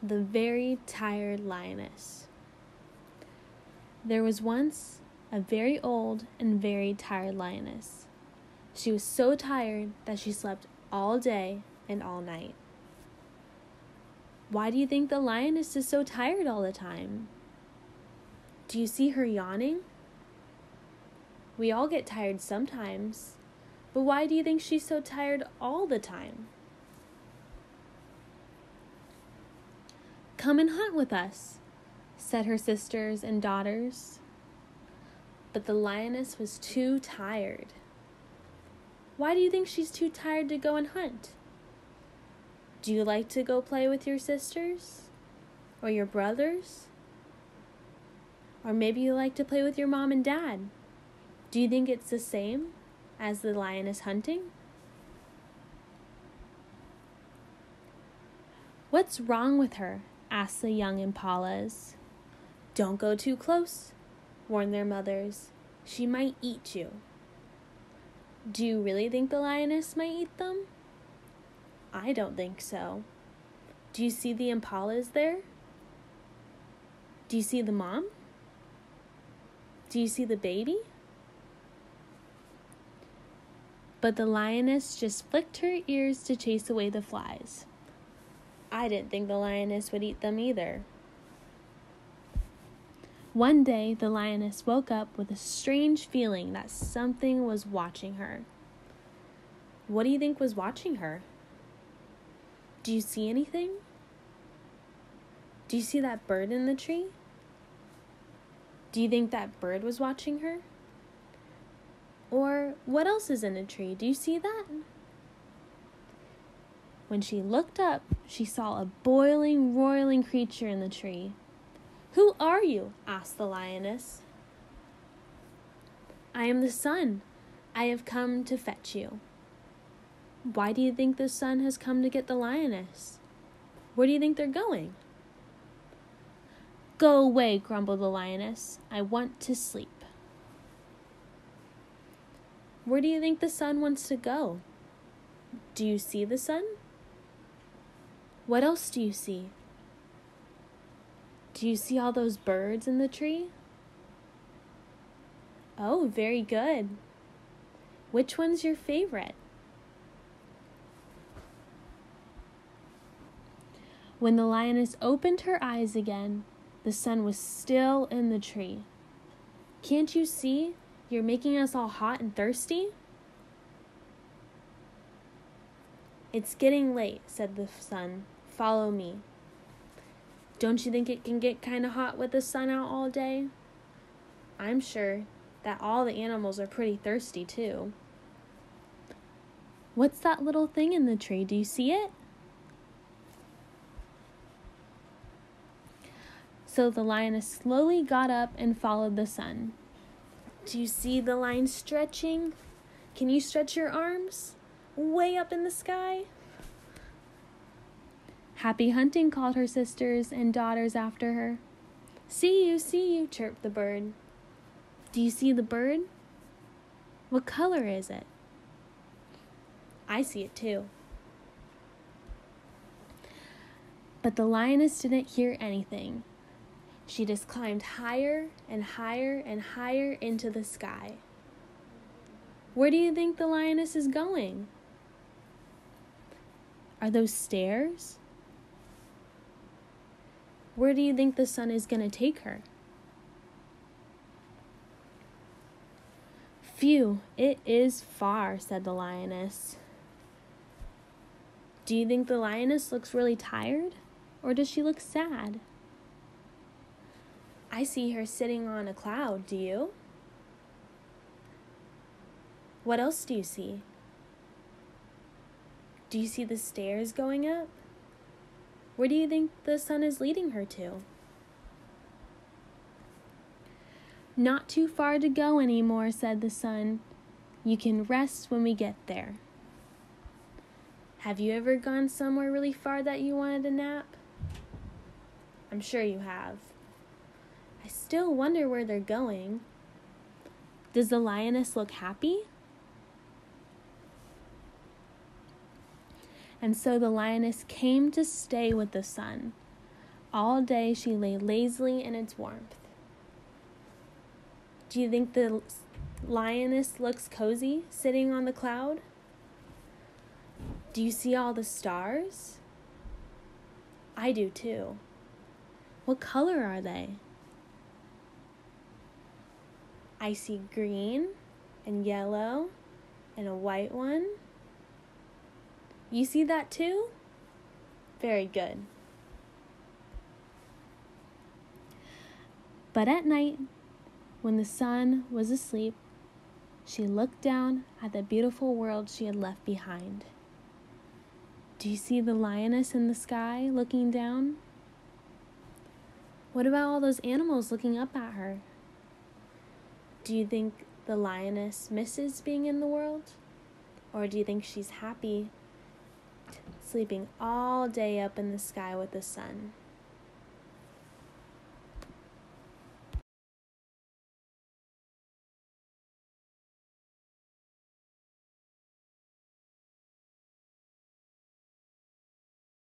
The Very Tired Lioness. There was once a very old and very tired lioness. She was so tired that she slept all day and all night. Why do you think the lioness is so tired all the time? Do you see her yawning? We all get tired sometimes, but why do you think she's so tired all the time? Come and hunt with us, said her sisters and daughters. But the lioness was too tired. Why do you think she's too tired to go and hunt? Do you like to go play with your sisters? Or your brothers? Or maybe you like to play with your mom and dad? Do you think it's the same as the lioness hunting? What's wrong with her? Asked the young impalas. Don't go too close, warned their mothers. She might eat you. Do you really think the lioness might eat them? I don't think so. Do you see the impalas there? Do you see the mom? Do you see the baby? But the lioness just flicked her ears to chase away the flies. I didn't think the lioness would eat them either. One day, the lioness woke up with a strange feeling that something was watching her. What do you think was watching her? Do you see anything? Do you see that bird in the tree? Do you think that bird was watching her? Or what else is in a tree? Do you see that? When she looked up, she saw a boiling, roiling creature in the tree. Who are you? asked the lioness. I am the sun. I have come to fetch you. Why do you think the sun has come to get the lioness? Where do you think they're going? Go away, grumbled the lioness. I want to sleep. Where do you think the sun wants to go? Do you see the sun? What else do you see? Do you see all those birds in the tree? Oh, very good. Which one's your favorite? When the lioness opened her eyes again, the sun was still in the tree. Can't you see? You're making us all hot and thirsty? It's getting late, said the sun. Follow me. Don't you think it can get kind of hot with the sun out all day? I'm sure that all the animals are pretty thirsty too. What's that little thing in the tree? Do you see it? So the lioness slowly got up and followed the sun. Do you see the line stretching? Can you stretch your arms? Way up in the sky? Happy hunting, called her sisters and daughters after her. See you, see you, chirped the bird. Do you see the bird? What color is it? I see it too. But the lioness didn't hear anything. She just climbed higher and higher and higher into the sky. Where do you think the lioness is going? Are those stairs? Where do you think the sun is going to take her? Phew, it is far, said the lioness. Do you think the lioness looks really tired? Or does she look sad? I see her sitting on a cloud, do you? What else do you see? Do you see the stairs going up? Where do you think the sun is leading her to? Not too far to go anymore, said the sun. You can rest when we get there. Have you ever gone somewhere really far that you wanted a nap? I'm sure you have. I still wonder where they're going. Does the lioness look happy? And so the lioness came to stay with the sun. All day she lay lazily in its warmth. Do you think the lioness looks cozy sitting on the cloud? Do you see all the stars? I do too. What color are they? I see green and yellow and a white one. You see that too? Very good. But at night, when the sun was asleep, she looked down at the beautiful world she had left behind. Do you see the lioness in the sky looking down? What about all those animals looking up at her? Do you think the lioness misses being in the world? Or do you think she's happy sleeping all day up in the sky with the sun?